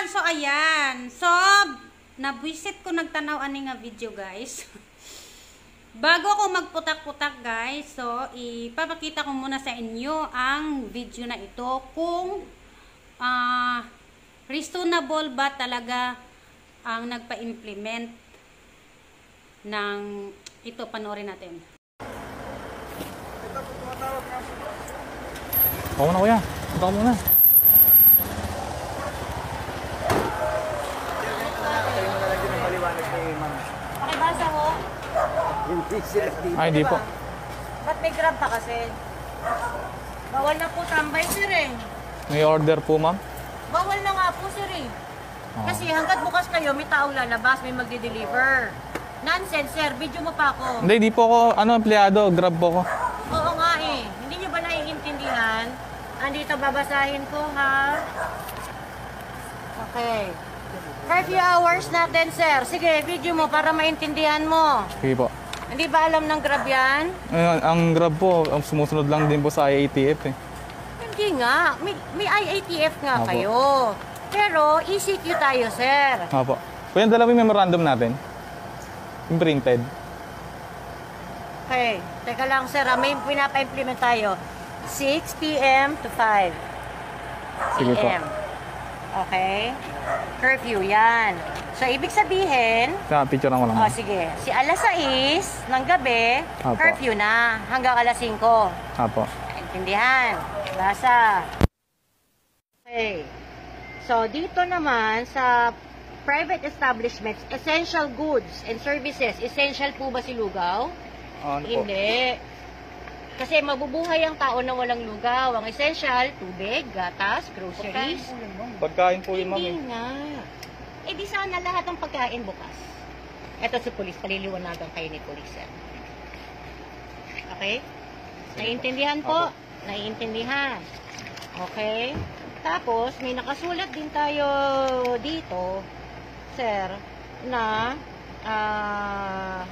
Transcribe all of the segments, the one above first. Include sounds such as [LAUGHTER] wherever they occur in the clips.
ayan. So, ayan. So, nabwisit ko nagtanaw ani nga video, guys. [LAUGHS] Bago ako magputak-putak, guys, so, ipapakita ko muna sa inyo ang video na ito kung ah reasonable ba talaga ang nagpa-implement ng ito panoorin natin. Oo na kuya. Punta ka muna. Pakibasa mo. Ay, hindi po. Ba't may grab pa kasi? Bawal na po tambay, sir eh. May order po, ma'am. Bawal na nga po, sir eh. Oh. Kasi hanggat bukas kayo, may taong lalabas, may magde-deliver. Nonsense, sir. Video mo pa ako. Hindi, di po ako, ano, empleyado. Grab po ako. Oo nga eh. Hindi nyo ba naiintindihan? Andito babasahin ko, ha? Okay. Curfew hours natin, sir. Sige, video mo para maintindihan mo. Sige po. Hindi ba alam ng grab yan? Ayun, ang Grab po, ang sumusunod lang din po sa IATF eh. Hindi nga. May, may IATF nga Apo. kayo. Pero ECQ tayo, sir. Nga po. Kuya, dala mo yung memorandum natin. Yung printed. Okay. Teka lang, sir. ah, May pinapa-implement tayo. 6 p.m. to 5 Sige po. p.m. Okay? Curfew, yan. So, ibig sabihin, Kaya picture lang ko lang. oh, sige, si alas 6 ng gabi, Apo. curfew na hanggang alas 5. Apo. Intindihan? Basa. Okay. So, dito naman sa private establishments, essential goods and services, essential po ba si lugaw? Ano po? Hindi. Kasi mabubuhay ang tao na walang lugaw. Ang essential, tubig, gatas, groceries. Pagkain po yun, ma'am eh. Hindi nga. Eh di sana lahat ng pagkain bukas. Ito si polis, paliliwanagan kayo ni polis. eh. Okay? Naiintindihan po? Naiintindihan. Okay? Tapos, may nakasulat din tayo dito, sir, na ah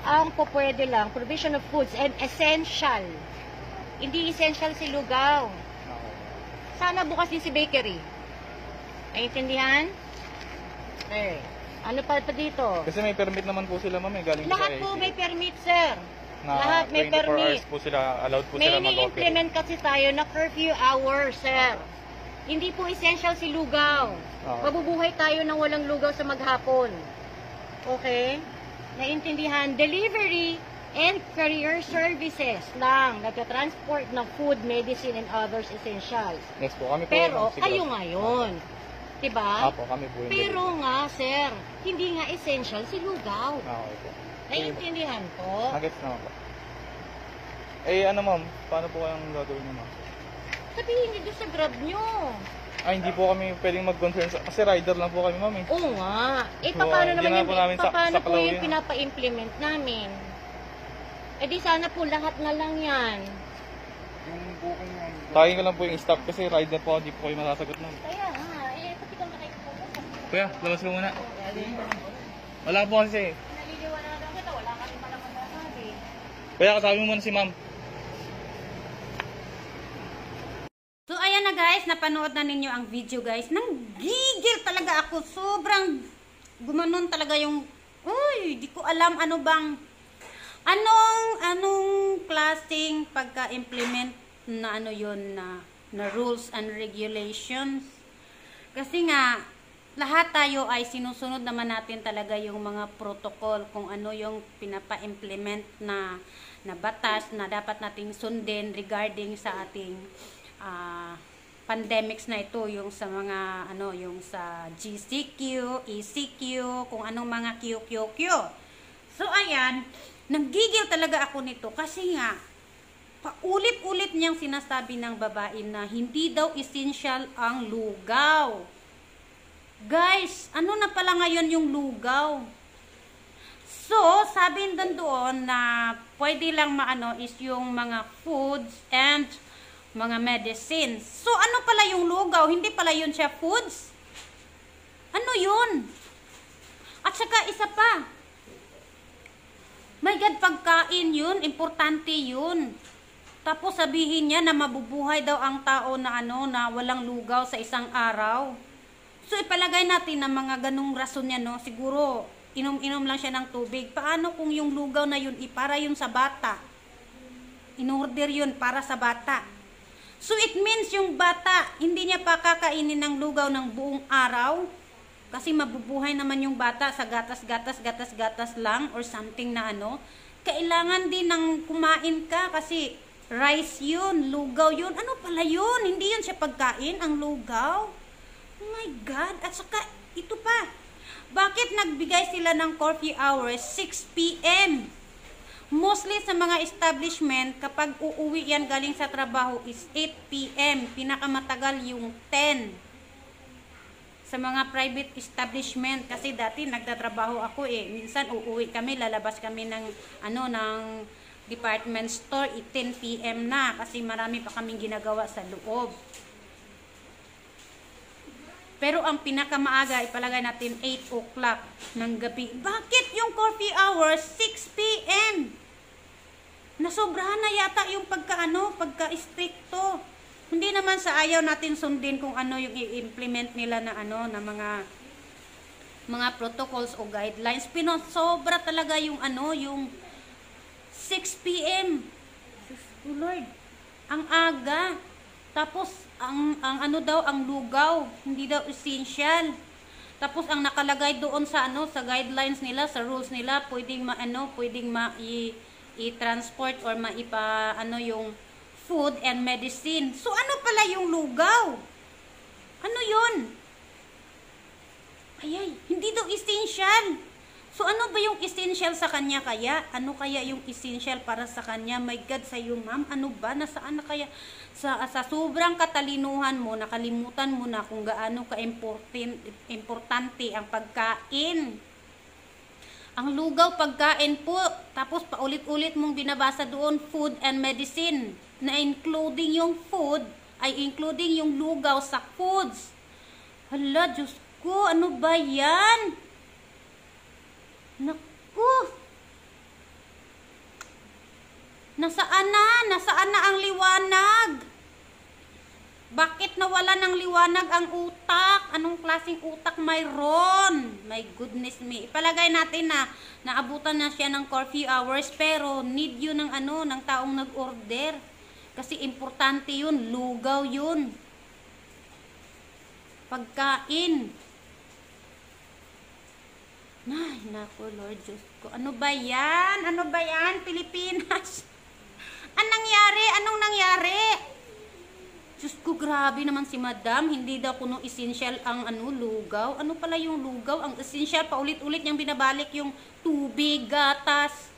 ang po pwede lang, provision of foods and essential. Hindi essential si lugaw. Sana bukas din si bakery. Naiintindihan? Okay. Ano pa pa dito? Kasi may permit naman po sila, ma'am eh. Galing po Lahat sa po may permit, sir. Na Lahat may 24 permit. hours po sila, allowed po May sila mag-operate. ini-implement kasi tayo na curfew hour, sir. Hindi po essential si lugaw. Oo. Mabubuhay tayo ng walang lugaw sa maghapon. Okay? Naintindihan? Delivery and courier services lang. Nagka-transport ng food, medicine, and others essentials. Yes po, kami po. Pero ma'am, kayo ngayon. Diba? Apo, kami po yung Pero nga, sir, hindi nga essential si lugaw. Ah, okay po. Naiintindihan ko. Nuggets naman po. Eh, ano ma'am? Paano po kayong gagawin niyo, ma'am? Sabihin niyo doon sa grab nyo. Ay, hindi po kami pwedeng mag-concern sa... Kasi rider lang po kami, ma'am eh. Oo nga. Eh, So, paano hindi naman na yung, po namin sa- paano po saklaw yung yun. pinapa-implement namin? Eh di sana po lahat na lang yan. Tawagin ko lang po yung staff kasi rider po, hindi po kayo masasagot, ma'am. Kaya nga, Kuya, labas ko muna. Wala po kasi. Naliliwanagan kita, wala ka rin palang masasabi. Kuya, kasabi mo muna si ma'am. So, ayan na guys, napanood na ninyo ang video guys. Nang gigil talaga ako. Sobrang gumanon talaga yung, uy, di ko alam ano bang, anong, anong klaseng pagka-implement na ano yon na, na rules and regulations. Kasi nga, lahat tayo ay sinusunod naman natin talaga yung mga protocol kung ano yung pinapa-implement na na batas na dapat nating sundin regarding sa ating ah, pandemics na ito yung sa mga ano yung sa GCQ, ECQ, kung anong mga QQQ. So ayan, nanggigil talaga ako nito kasi nga paulit-ulit niyang sinasabi ng babae na hindi daw essential ang lugaw. Guys, ano na pala ngayon yung lugaw? So, sabi doon doon na pwede lang maano is yung mga foods and mga medicines. So, ano pala yung lugaw? Hindi pala yun siya foods? Ano yun? At saka isa pa. My God, pagkain yun. Importante yun. Tapos sabihin niya na mabubuhay daw ang tao na ano, na walang lugaw sa isang araw. So ipalagay natin na mga ganong rason niya, no? Siguro, inom-inom lang siya ng tubig. Paano kung yung lugaw na yun, ipara yun sa bata? In-order yun para sa bata. So it means yung bata, hindi niya pa kakainin ng lugaw ng buong araw. Kasi mabubuhay naman yung bata sa gatas-gatas, gatas-gatas lang or something na ano. Kailangan din ng kumain ka kasi rice yun, lugaw yun. Ano pala yun? Hindi yun siya pagkain, ang lugaw. Oh my God. At saka, ito pa. Bakit nagbigay sila ng curfew hours 6 p.m.? Mostly sa mga establishment, kapag uuwi yan galing sa trabaho is 8 p.m. Pinakamatagal yung 10 sa mga private establishment kasi dati nagtatrabaho ako eh minsan uuwi kami lalabas kami ng ano ng department store 10 PM na kasi marami pa kaming ginagawa sa loob pero ang pinakamaaga ipalagay natin 8 o'clock ng gabi bakit yung coffee hours 6 PM nasobrahan na yata yung pagkaano pagka stricto hindi naman sa ayaw natin sundin kung ano yung i-implement nila na ano na mga mga protocols o guidelines. Pero sobra talaga yung ano, yung 6 p.m. Oh Lord, ang aga. Tapos ang ang ano daw ang lugaw, hindi daw essential. Tapos ang nakalagay doon sa ano sa guidelines nila, sa rules nila, pwedeng ma ano, pwedeng ma i-transport or maipa ano yung food and medicine. So ano pala yung lugaw? Ano yun? Ayay, hindi daw essential. So ano ba yung essential sa kanya kaya? Ano kaya yung essential para sa kanya? My God, sa iyo ma'am, ano ba? Nasaan na kaya? Sa, sa sobrang katalinuhan mo, nakalimutan mo na kung gaano ka-importante ang pagkain. Ang lugaw pagkain po, tapos paulit-ulit mong binabasa doon, food and medicine, na including yung food, ay including yung lugaw sa foods. Hala, Diyos ko, ano ba yan? Naku! Nasaan na? Nasaan na ang liwanag? Bakit nawala ng liwanag ang utak? Anong klaseng utak mayroon? My goodness me. Ipalagay natin na naabutan na siya ng curfew hours pero need yun ng ano, ng taong nag-order. Kasi importante yun, lugaw yun. Pagkain. Ay, naku, Lord Diyos ko. Ano ba yan? Ano ba yan? Pilipinas? [LAUGHS] Anong nangyari? Anong nangyari? Diyos ko, grabe naman si madam. Hindi daw kuno essential ang ano, lugaw. Ano pala yung lugaw? Ang essential, paulit-ulit niyang binabalik yung tubig, gatas.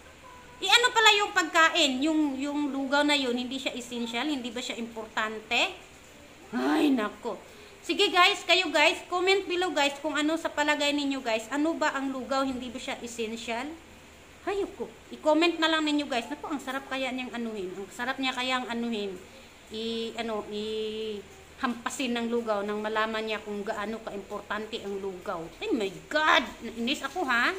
E ano pala yung pagkain? Yung, yung lugaw na yun, hindi siya essential? Hindi ba siya importante? Ay, nako. Sige guys, kayo guys, comment below guys kung ano sa palagay ninyo guys. Ano ba ang lugaw? Hindi ba siya essential? Hayop ko. I-comment na lang ninyo guys. Naku, ang sarap kaya niyang anuhin. Ang sarap niya kayang anuhin. I, ano, i hampasin ng lugaw nang malaman niya kung gaano ka-importante ang lugaw. Oh my God! Nainis ako ha?